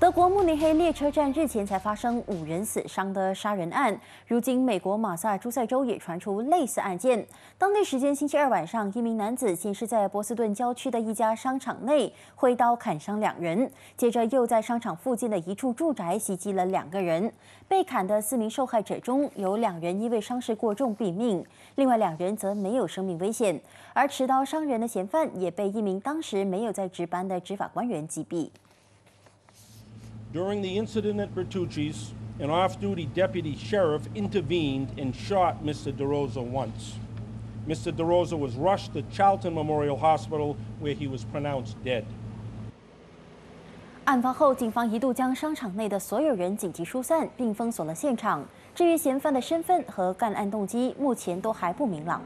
德国慕尼黑列车站日前才发生五人死伤的杀人案，如今美国马萨诸塞州也传出类似案件。当地时间星期二晚上，一名男子先是在波士顿郊区的一家商场内挥刀砍伤两人，接着又在商场附近的一处住宅袭击了两个人。被砍的四名受害者中有两人因为伤势过重毙命，另外两人则没有生命危险。而持刀伤人的嫌犯也被一名当时没有在值班的执法官员击毙。During the incident at Bertucci's, an off-duty deputy sheriff intervened and shot Mr. DeRosa once. Mr. DeRosa was rushed to Charlton Memorial Hospital where he was pronounced dead. 案发后，警方一度将商场内的所有人紧急疏散，并封锁了现场。至于嫌犯的身份和干案动机，目前都还不明朗。